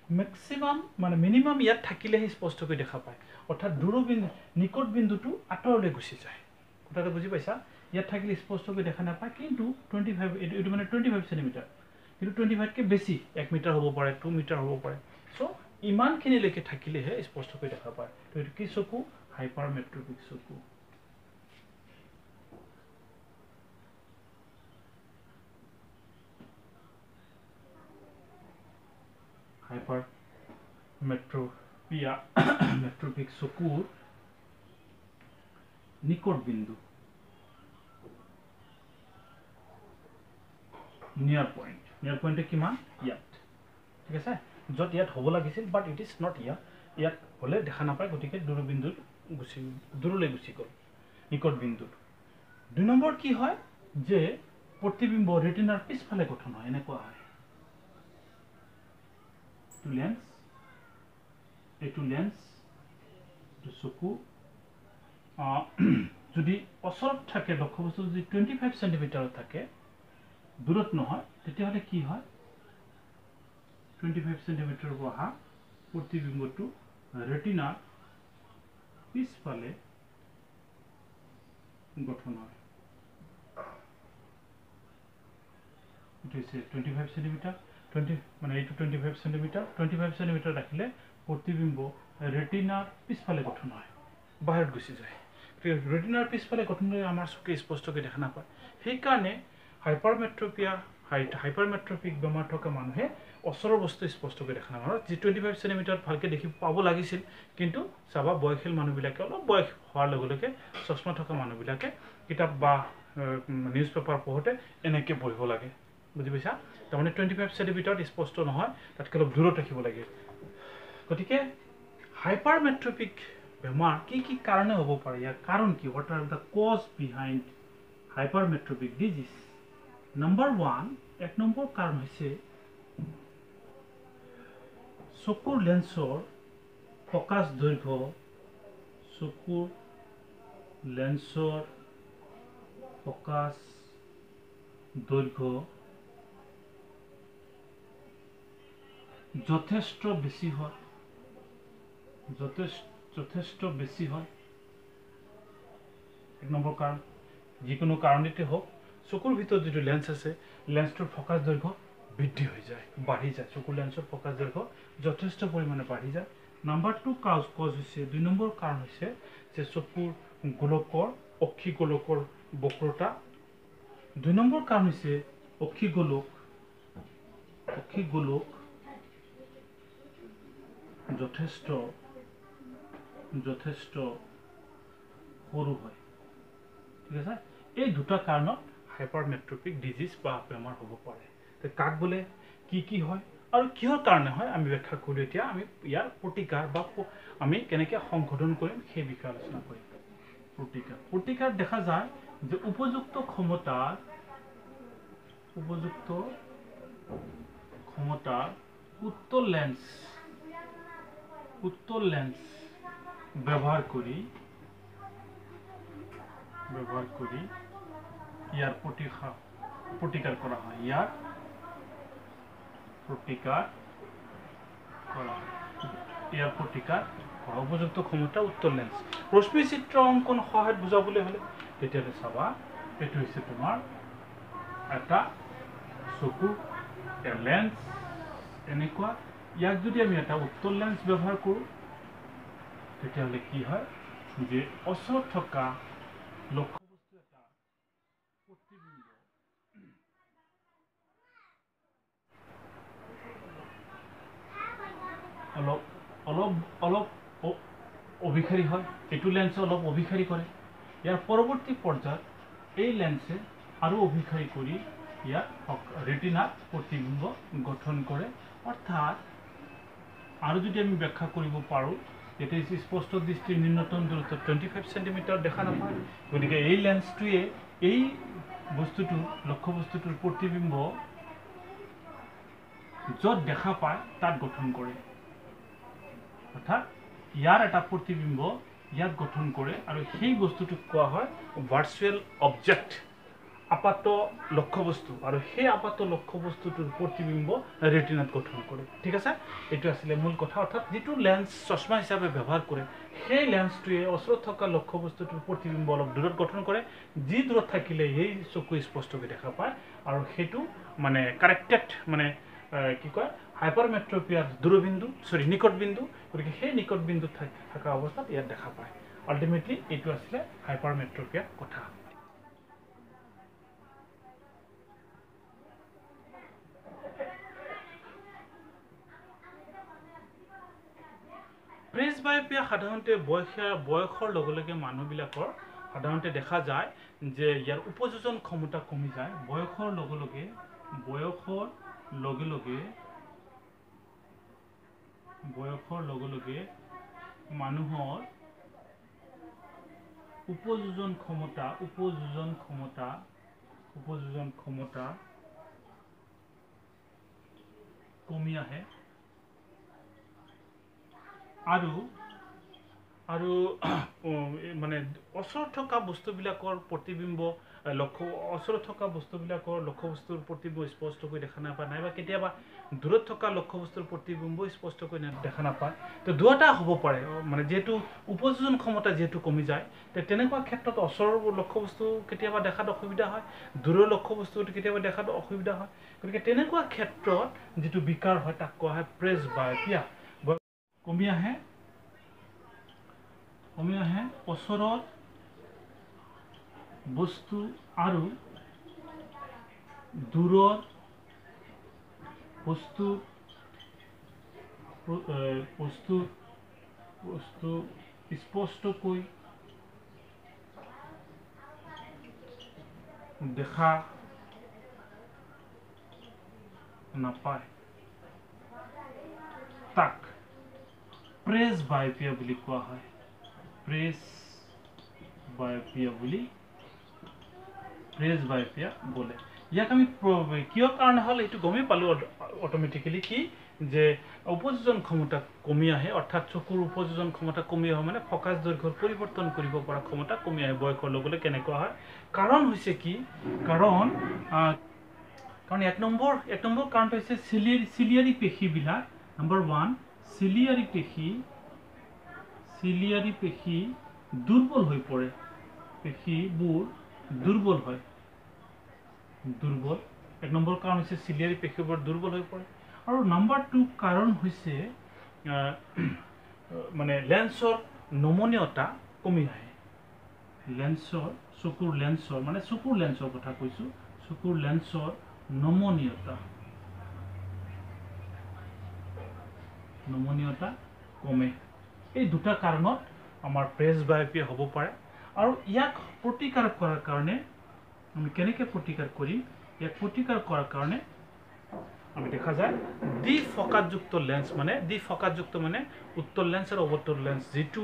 মেক্সিমাম মানে মিনিমাম ইয়াত থাকিলেহে স্পষ্টকৈ দেখা পায়। অৰ্থাৎ দূৰবিন্দু নিকট বিন্দুটো আঁতৰলৈ গুচি যায়। কথাটো বুজি পাইছা? ইয়াত থাকিলে স্পষ্টকৈ দেখা নাপায় কিন্তু টুৱেণ্টি ফাইভ এইটো এইটো মানে টুৱেণ্টি ফাইভ চেণ্টিমিটাৰ কিন্তু টুৱেণ্টি ফাইভতকৈ বেছি এক মিটাৰ হ'ব পাৰে টু মিটাৰ হ'ব পাৰে। চ' ইমানখিনিলৈকে থাকিলেহে স্পষ্টকৈ দেখা পায়। তো এইটো কি চকু? হাইপাৰ মেট্ৰপিক চকু। হাইপাৰ মেট্ৰপিয়া মেট্ৰপিক চকুৰ নিকট বিন্দু। নিয়াৰ পইণ্ট নিয়াৰ পইণ্টটো কিমান? ইয়াত। ঠিক আছে? য'ত ইয়াত হ'ব লাগিছিল বাট ইট ইজ নট ইয়াত ইয়াত হ'লে দেখা নাপায় গতিকে দূৰবিন্দুত গুচি দূৰলৈ গুচি গ'ল। নিকট বিন্দুত দুই নম্বৰ কি হয়? যে প্ৰতিবিম্ব ৰেটিনাৰ পিছফালে গঠন হয় এনেকুৱা হয়। এইটো লেন্স এইটো লেন্স এইটো চকু যদি ওচৰত থাকে লক্ষ্য বস্তু যদি টুৱেণ্টি ফাইভ চেণ্টিমিটাৰত থাকে দূৰত নহয় তেতিয়াহ'লে কি হয়? টুৱেণ্টি ফাইভ চেণ্টিমিটাৰৰ পৰা অহা প্ৰতিবিম্বটো ৰেটিনাৰ পিছফালে গঠন হয়। এইটো হৈছে টুৱেণ্টি ফাইভ চেণ্টিমিটাৰ টুৱেণ্টি মানে এইটো twenty five centimetre twenty five centimetre ৰাখিলে প্ৰতিবিম্ব ৰেটিনাৰ পিছফালে গঠন হয় বাহিৰত গুচি যায়। গতিকে ৰেটিনাৰ পিছফালে গঠন হৈ আমাৰ চকুৱে স্পষ্টকৈ দেখা নাপায়। সেইকাৰণে হাইপাৰমেট্ৰপিয়া হাই হাইপাৰমেট্ৰপিক বেমাৰ থকা মানুহে ওচৰৰ বস্তু স্পষ্টকৈ দেখা নাপায়। যি টুৱেণ্টি ফাইভ চেণ্টিমিটাৰত ভালকৈ দেখি পাব লাগিছিল কিন্তু চাবা বয়সীয়াল মানুহবিলাকে অলপ বয়স হোৱাৰ লগে লগে চশমা থকা মানুহবিলাকে কিতাপ বা নিউজ পেপাৰ পঢ়োঁতে এনেকৈ পঢ়িব লাগে। বুজি পাইছা? তাৰমানে টুৱেণ্টি ফাইভ চেণ্টিমিটাৰত স্পষ্ট নহয় তাতকৈ অলপ দূৰত ৰাখিব লাগে। গতিকে হাইপাৰমেট্ৰপিক বেমাৰ কি কি কাৰণে হ'ব পাৰে? ইয়াৰ কাৰণ কি? What are the cause behind hypermetropic disease number one এক নম্বৰ কাৰণ হৈছে চকুৰ লেন্সৰ ফকাছ দৈৰ্ঘ্য। চকুৰ লেন্সৰ ফকাছ দৈৰ্ঘ্য। যথেষ্ট বেছি হয়। যথেষ্ট যথেষ্ট বেছি হয়। এক নম্বৰ কাৰণ যিকোনো কাৰণতে হওক চকুৰ ভিতৰত যিটো লেন্স আছে লেন্সটোৰ ফকাছ দৈৰ্ঘ্য বৃদ্ধি হৈ যায় বাঢ়ি যায়। চকুৰ লেন্সৰ ফকাছ দৈৰ্ঘ্য যথেষ্ট পৰিমাণে বাঢ়ি যায়। নাম্বাৰ টু কাজ কজ হৈছে দুই নম্বৰ কাৰণ হৈছে যে চকুৰ গোলকৰ অক্ষী গোলকৰ বক্ৰতা। দুই নম্বৰ কাৰণ হৈছে অক্ষী গোলক অক্ষী গোলক যথেষ্ট যথেষ্ট সৰু হয়। ঠিক আছে? এই দুটা কাৰণত হাইপাৰমেট্ৰপিক ডিজিজ বা বেমাৰ হ'ব পাৰে। কাক বোলে, কি কি হয় আৰু কিহৰ কাৰণে হয় আমি ব্যাখ্যা কৰিলোঁ এতিয়া। আমি ইয়াৰ প্ৰতিকাৰ বা আমি কেনেকৈ সংশোধন কৰিম সেই বিষয়ে আলোচনা কৰিম। প্ৰতিকাৰ। প্ৰতিকাৰ দেখা যায় যে উপযুক্ত ক্ষমতাৰ উপযুক্ত ক্ষমতাৰ উত্তল লেন্স উত্তল লেন্স ব্যৱহাৰ কৰি ব্যৱহাৰ কৰি ইয়াৰ প্ৰতিষা প্ৰতিকাৰ কৰা হয় ইয়াৰ প্ৰতিকাৰ কৰা হয় ইয়াৰ প্ৰতিকাৰ কৰা উপযুক্ত ক্ষমতা উত্তল লেন্স ৰশ্মি চিত্ৰ অংকন সহায়ত বুজাবলৈ হ'লে তেতিয়াহ'লে চাবা, এইটো হৈছে তোমাৰ এটা চকু লেন্স এনেকুৱা ইয়াক যদি আমি এটা উত্তল লেন্স ব্যৱহাৰ কৰোঁ তেতিয়াহ'লে কি হয় যে ওচৰত থকা লক্ষ্যবস্তু এটা প্ৰতিবিম্ব অলপ অলপ অলপ অভিসাৰী হয়। এইটো লেন্সে অলপ অভিসাৰী কৰে। ইয়াৰ পৰৱৰ্তী পৰ্যায়ত এই লেন্সে আৰু অভিসাৰী কৰি ইয়াত ৰেটিনাত প্ৰতিবিম্ব গঠন কৰে। অৰ্থাৎ আৰু যদি আমি ব্যাখ্যা কৰিব পাৰোঁ তেতিয়া স্পষ্ট দৃষ্টিৰ ন্যূনতম দূৰত্ব টুৱেণ্টি ফাইভ চেণ্টিমিটাৰ দেখা নাপায়। গতিকে এই লেন্সটোৱে এই বস্তুটো লক্ষ্য বস্তুটোৰ প্ৰতিবিম্ব য'ত দেখা পায় তাত গঠন কৰে। অৰ্থাৎ ইয়াৰ এটা প্ৰতিবিম্ব ইয়াত গঠন কৰে আৰু সেই বস্তুটোক কোৱা হয় ভাৰ্চুৱেল অবজেক্ট আপাত লক্ষ্যবস্তু আৰু সেই আপাত লক্ষ্যবস্তুটোৰ প্ৰতিবিম্ব ৰেটিনাত গঠন কৰে। ঠিক আছে? এইটো আছিলে মূল কথা। অৰ্থাৎ যিটো লেন্স চশমা হিচাপে ব্যৱহাৰ কৰে সেই লেন্সটোৱে ওচৰত থকা লক্ষ্যবস্তুটোৰ প্ৰতিবিম্ব অলপ দূৰত গঠন কৰে। যি দূৰত থাকিলে সেই চকু স্পষ্টকৈ দেখা পায় আৰু সেইটো মানে কাৰেক্টেড মানে কি কয় হাইপাৰমেট্ৰপিয়াৰ দূৰবিন্দু চৰি নিকট বিন্দু গতিকে সেই নিকট বিন্দুত থাক- থকা অৱস্থাত ইয়াত দেখা পায়। আল্টিমেটলি এইটো আছিলে হাইপাৰমেট্ৰপিয়াৰ কথা। প্ৰেছ বায়'পিয়া সাধাৰণতে বয়সীয়া বয়সৰ লগে লগে মানুহবিলাকৰ সাধাৰণতে দেখা যায় যে ইয়াৰ উপযোজন ক্ষমতা কমি যায়। বয়সৰ লগে লগে বয়সৰ লগে লগে বয়সৰ লগে লগে মানুহৰ উপযোজন ক্ষমতা উপযোজন ক্ষমতা উপযোজন ক্ষমতা কমি আহে। আৰু আৰু মানে ওচৰত থকা বস্তুবিলাকৰ প্ৰতিবিম্ব লক্ষ্য ওচৰত থকা বস্তুবিলাকৰ লক্ষ্যবস্তুৰ প্ৰতিবিম্ব স্পষ্টকৈ দেখা নাপায় নাইবা কেতিয়াবা দূৰত থকা লক্ষ্যবস্তুৰ প্ৰতিবিম্ব স্পষ্টকৈ দেখা নাপায়। তো দুয়োটা হ'ব পাৰে মানে যিহেতু উপযোজন ক্ষমতা যিহেতু কমি যায় তে তেনেকুৱা ক্ষেত্ৰত ওচৰৰ লক্ষ্যবস্তু কেতিয়াবা দেখাত অসুবিধা হয় দূৰৰ লক্ষ্যবস্তু কেতিয়াবা দেখাত অসুবিধা হয়। গতিকে তেনেকুৱা ক্ষেত্ৰত যিটো বিকাৰ হয় তাক কোৱা হয় প্ৰেছ বায়'পিয়া। কমি আহে কমি আহে ওচৰত বস্তু আৰু দূৰৰ বস্তু বস্তু বস্তু স্পষ্টকৈ দেখা নাপায়। তাক প্ৰেছ বায়'পিয়া বুলি কোৱা হয় প্ৰেছ বায়'পিয়া বুলি প্ৰেছ বায়'পিয়া বোলে ইয়াক আমি কিয় কাৰণে হ'ল এইটো গমেই পালোঁ অট'মেটিকেলি কি? যে উপযোজন ক্ষমতা কমি আহে অৰ্থাৎ চকুৰ উপযোজন ক্ষমতা কমি আহে মানে ফকাছ দৈৰ্ঘ্যৰ পৰিৱৰ্তন কৰিব পৰা ক্ষমতা কমি আহে বয়সৰ লগে লগে কেনেকুৱা হয়? কাৰণ হৈছে কি? কাৰণ কাৰণ এক নম্বৰ এক নম্বৰ কাৰণটো হৈছে চিলিয়াৰী চিলিয়াৰী পেশীবিলাক নম্বৰ ওৱান চিলিয়াৰী পেশী চিলিয়াৰী পেশী দুৰ্বল হৈ পৰে। পেশীবোৰ দুৰ্বল হয়। দুৰ্বল। এক নম্বৰ কাৰণ হৈছে চিলিয়াৰী পেশীবোৰ দুৰ্বল হৈ পৰে। আৰু নম্বৰ টু কাৰণ হৈছে মানে লেন্সৰ নমনীয়তা কমি আহে। লেন্সৰ চকুৰ লেন্সৰ মানে চকুৰ লেন্সৰ কথা কৈছোঁ। চকুৰ লেন্সৰ নমনীয়তা। নমনীয়তা কমে। এই দুটা কাৰণত আমাৰ প্ৰেছ বায়পীয়া হ'ব পাৰে আৰু ইয়াক প্ৰতিকাৰ কৰাৰ কাৰণে আমি কেনেকৈ প্ৰতিকাৰ কৰিম ইয়াক প্ৰতিকাৰ কৰাৰ কাৰণে আমি দেখা যায় দ্বি ফকাতযুক্ত লেন্স মানে দ্বি ফকাতযুক্ত মানে উত্তৰ লেন্স আৰু অৱতল লেন্স যিটো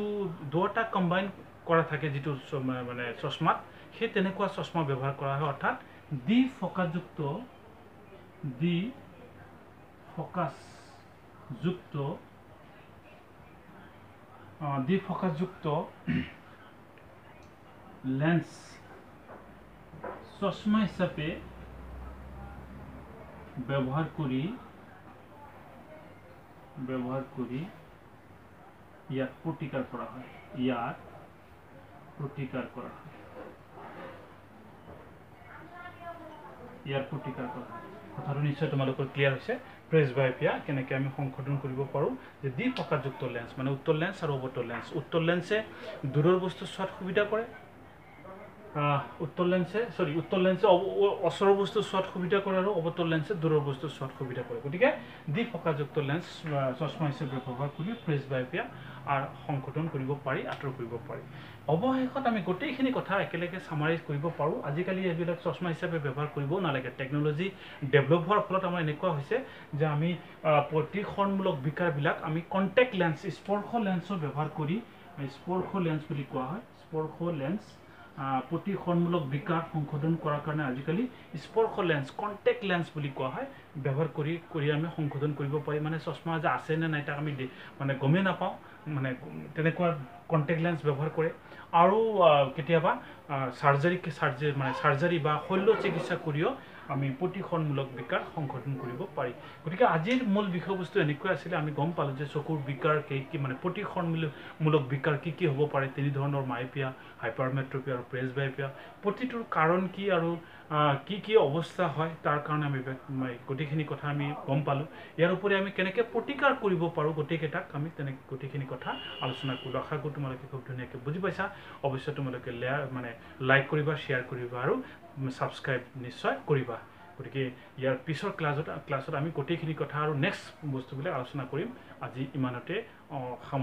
দুয়োটা কম্বাইন কৰা থাকে যিটো মানে চশমাত সেই তেনেকুৱা চশমা ব্যৱহাৰ কৰা হয় অৰ্থাৎ দ্বি ফকাতযুক্ত দ্বি ফকাছযুক্ত আহ, দ্বি ফকাছযুক্ত লেন্স চশমা হিচাপে ব্যৱহাৰ কৰি ব্যৱহাৰ কৰি ইয়াক প্ৰতিকাৰ কৰা হয়। ইয়াক প্ৰতিকাৰ কৰা হয়। ইয়াৰ প্ৰতিকাৰ কৰা হয়। কথাটো নিশ্চয় তোমালোকৰ ক্লিয়াৰ হৈছে। প্ৰেছ বাইপিয়া কেনেকৈ আমি সংশোধন কৰিব পাৰোঁ যে দ্বি প্ৰকাৰযুক্ত লেন্স মানে উত্তৰ লেন্স আৰু অৱতল লেন্স উত্তৰ লেন্সে দূৰৰ বস্তু চোৱাত সুবিধা কৰে উত্তৰ লেন্সে চৰি উত্তৰ লেন্সে অ- অ- ওচৰৰ বস্তু চোৱাত সুবিধা কৰে আৰু অৱতল লেন্সে দূৰৰ বস্তু চোৱাত সুবিধা কৰে। গতিকে দ্বি ফকাযুক্ত লেন্স চশমা হিচাপে ব্যৱহাৰ কৰি প্ৰেছ বাইপিয়া আৰু সংশোধন কৰিব পাৰি আঁতৰ কৰিব পাৰি। অৱশেষত আমি গোটেইখিনি কথা একেলগে চামাৰাইজ কৰিব পাৰোঁ। আজিকালি এইবিলাক চশমা হিচাপে ব্যৱহাৰ কৰিবও নালাগে। টেকন'লজি ডেভেলপ হোৱাৰ ফলত আমাৰ এনেকুৱা হৈছে যে আমি আহ, প্ৰতিসৰণমূলক বিকাৰবিলাক আমি কণ্টেক্ট লেন্স স্পৰ্শ লেন্সৰ ব্যৱহাৰ কৰি স্পৰ্শ লেন্স বুলি কোৱা হয় স্পৰ্শ লেন্স আহ, প্ৰতিসৰণমূলক বিকাৰ সংশোধন কৰাৰ কাৰণে আজিকালি স্পৰ্শ লেন্স কণ্টেক্ট লেন্স বুলি কোৱা হয়। ব্যৱহাৰ কৰি কৰি আমি সংশোধন কৰিব পাৰি। মানে চশমা যে আছে নে নাই তাক আমি মানে গমেই নাপাওঁ। মানে তেনেকুৱা কণ্টেক্ট লেন্স ব্যৱহাৰ কৰে। আৰু কেতিয়াবা চাৰ্জাৰী চাৰ্জাৰী মানে চাৰ্জাৰী বা শল্য চিকিৎসা কৰিও আমি প্ৰতিসৰণমূলক বিকাৰ সংশোধন কৰিব পাৰি। গতিকে আজিৰ মূল বিষয়বস্তু এনেকৈ আছিলে আমি গম পালোঁ যে চকুৰ বিকাৰ কি কি মানে প্ৰতিসৰণমূলক মূলক বিকাৰ কি কি হ'ব পাৰে তিনি ধৰণৰ মাইপিয়া হাইপাৰমেট্ৰপিয়া আৰু প্ৰেছ বাইপিয়া প্ৰতিটোৰ কাৰণ কি আৰু কি কি অৱস্থা হয় তাৰ কাৰণে আমি গোটেইখিনি কথা আমি গম পালোঁ। ইয়াৰ উপৰি আমি কেনেকৈ প্ৰতিকাৰ কৰিব পাৰোঁ গোটেইকেইটাক আমি তেনে গোটেইখিনি কথা আলোচনা কৰিলোঁ আশা কৰোঁ তোমালোকে খুব ধুনীয়াকৈ বুজি পাইছা। অৱশ্যে তোমালোকে লেয়াৰ মানে লাইক কৰিবা শ্বেয়াৰ কৰিবা আৰু ছাবস্ক্ৰাইব নিশ্চয় কৰিবা। গতিকে ইয়াৰ পিছৰ ক্লাছত ক্লাছত আমি গোটেইখিনি কথা আৰু নেক্সট বস্তুবিলাক আলোচনা কৰিম। আজি ইমানতে সাম